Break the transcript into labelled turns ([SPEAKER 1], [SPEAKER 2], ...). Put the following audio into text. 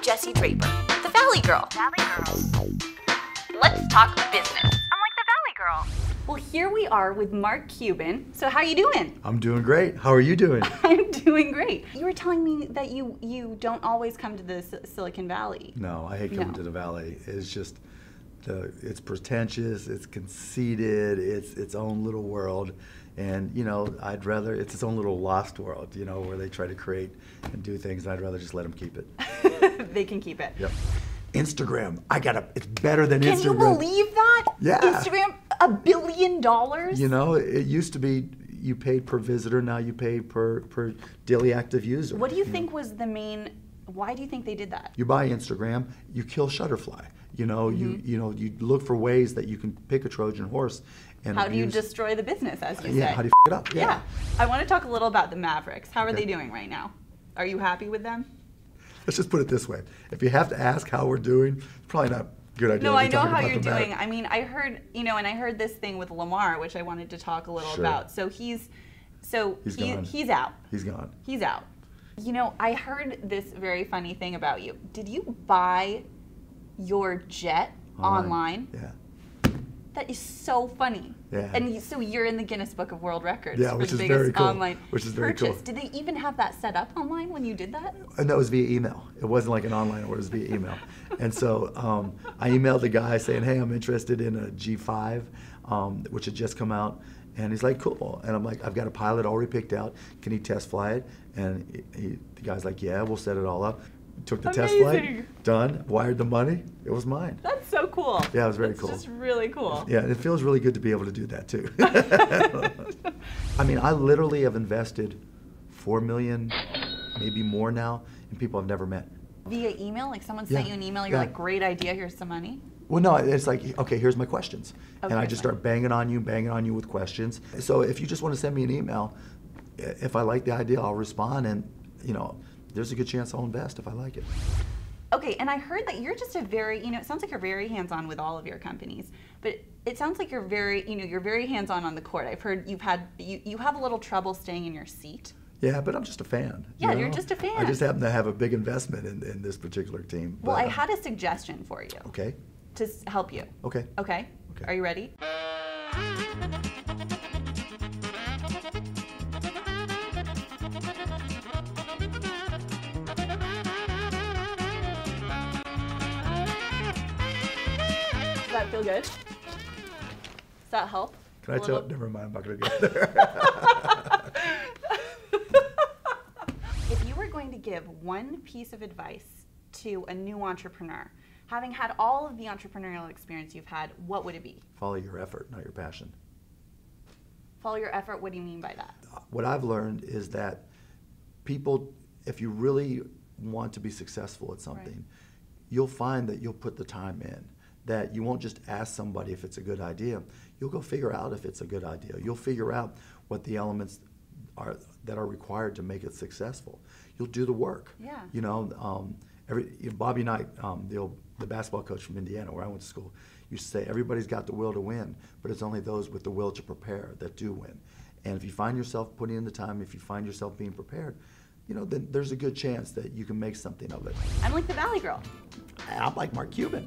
[SPEAKER 1] I'm Jesse Draper, the Valley Girl.
[SPEAKER 2] Valley Girl.
[SPEAKER 1] Let's talk business.
[SPEAKER 2] I'm like the Valley Girl.
[SPEAKER 1] Well, here we are with Mark Cuban. So, how are you doing?
[SPEAKER 3] I'm doing great. How are you doing?
[SPEAKER 1] I'm doing great. You were telling me that you you don't always come to the S- Silicon Valley.
[SPEAKER 3] No, I hate coming
[SPEAKER 1] No.
[SPEAKER 3] to the valley. It's just the it's pretentious, it's conceited, it's its own little world. And you know, I'd rather it's its own little lost world, you know, where they try to create and do things. And I'd rather just let them keep it.
[SPEAKER 1] they can keep it.
[SPEAKER 3] Yep. Instagram, I got to It's better than
[SPEAKER 1] Can
[SPEAKER 3] Instagram.
[SPEAKER 1] Can you believe that?
[SPEAKER 3] Yeah.
[SPEAKER 1] Instagram, a billion dollars?
[SPEAKER 3] You know, it used to be you paid per visitor. Now you pay per per daily active user.
[SPEAKER 1] What do you
[SPEAKER 3] know?
[SPEAKER 1] think was the main? Why do you think they did that?
[SPEAKER 3] you buy Instagram, you kill Shutterfly. You know, you
[SPEAKER 1] Mm-hmm.
[SPEAKER 3] you know, you look for ways that you can pick a Trojan horse and
[SPEAKER 1] How do you
[SPEAKER 3] abuse-
[SPEAKER 1] destroy the business, as you
[SPEAKER 3] yeah,
[SPEAKER 1] say?
[SPEAKER 3] how do you f- it up?
[SPEAKER 1] yeah. I want to talk a little about the Mavericks. How are they doing right now? Are you happy with them?
[SPEAKER 3] Let's just put it this way: if you have to ask how we're doing, it's probably not a good idea.
[SPEAKER 1] No, I know how you're doing. I mean, I heard, you know, and I heard this thing with Lamar, which I wanted to talk a little
[SPEAKER 3] Sure.
[SPEAKER 1] about. So he's, so
[SPEAKER 3] He's
[SPEAKER 1] he,
[SPEAKER 3] gone.
[SPEAKER 1] he's out.
[SPEAKER 3] He's gone.
[SPEAKER 1] He's out. You know, I heard this very funny thing about you. Did you buy your jet online?
[SPEAKER 3] Yeah.
[SPEAKER 1] That is so funny.
[SPEAKER 3] Yeah.
[SPEAKER 1] And so you're in the Guinness Book of World Records
[SPEAKER 3] Yeah,
[SPEAKER 1] for
[SPEAKER 3] which
[SPEAKER 1] the
[SPEAKER 3] is
[SPEAKER 1] biggest
[SPEAKER 3] very cool.
[SPEAKER 1] online
[SPEAKER 3] Which is very
[SPEAKER 1] purchase.
[SPEAKER 3] cool.
[SPEAKER 1] Did they even have that set up online when you did that?
[SPEAKER 3] And that was via email. It wasn't like an online order, it was via email. and so um, I emailed the guy saying, hey, I'm interested in a G5, um, which had just come out. And he's like, cool. And I'm like, I've got a pilot already picked out. Can he test fly it? And he, he, the guy's like, yeah, we'll set it all up. Took the test flight, done, wired the money. It was mine.
[SPEAKER 1] That's so cool.
[SPEAKER 3] Yeah, it was very
[SPEAKER 1] That's
[SPEAKER 3] cool.
[SPEAKER 1] just really cool.
[SPEAKER 3] Yeah, and it feels really good to be able to do that too. I mean, I literally have invested four million, maybe more now, in people I've never met.
[SPEAKER 1] Via email? Like someone sent
[SPEAKER 3] Yeah,
[SPEAKER 1] you an email, you're
[SPEAKER 3] yeah.
[SPEAKER 1] like, great idea, here's some money?
[SPEAKER 3] Well, no, it's like, okay, here's my questions. and I just
[SPEAKER 1] fine.
[SPEAKER 3] start banging on you, banging on you with questions. So if you just want to send me an email, if I like the idea, I'll respond, and you know, there's a good chance I'll invest if I like it.
[SPEAKER 1] Okay, and I heard that you're just a very, you know, it sounds like you're very hands-on with all of your companies, but it sounds like you're very, you know, you're very hands-on on the court. I've heard you've had, you, you have a little trouble staying in your seat.
[SPEAKER 3] Yeah, but I'm just a fan. you
[SPEAKER 1] Yeah, you're
[SPEAKER 3] know?
[SPEAKER 1] just a fan.
[SPEAKER 3] I just happen to have a big investment in, in this particular team.
[SPEAKER 1] Well,
[SPEAKER 3] but,
[SPEAKER 1] I
[SPEAKER 3] uh,
[SPEAKER 1] had a suggestion for you
[SPEAKER 3] Okay,
[SPEAKER 1] to help you.
[SPEAKER 3] okay.
[SPEAKER 1] Okay?
[SPEAKER 3] Okay.
[SPEAKER 1] Are you ready? Does that feel good? Does that help?
[SPEAKER 3] Can I tell?
[SPEAKER 1] little-
[SPEAKER 3] Never mind. I'm not going to go there.
[SPEAKER 1] If you were going to give one piece of advice to a new entrepreneur, having had all of the entrepreneurial experience you've had, what would it be?
[SPEAKER 3] Follow your effort, not your passion.
[SPEAKER 1] Follow your effort. What do you mean by that?
[SPEAKER 3] What I've learned is that people, if you really want to be successful at something, you'll find that you'll put the time in. That you won't just ask somebody if it's a good idea. You'll go figure out if it's a good idea. You'll figure out what the elements are that are required to make it successful. You'll do the work.
[SPEAKER 1] Yeah.
[SPEAKER 3] You know, um, every you know, Bobby Knight, um, the old, the basketball coach from Indiana, where I went to school, used to say everybody's got the will to win, but it's only those with the will to prepare that do win. And if you find yourself putting in the time, if you find yourself being prepared, you know, then there's a good chance that you can make something of it.
[SPEAKER 1] I'm like the Valley Girl.
[SPEAKER 3] I'm like Mark Cuban.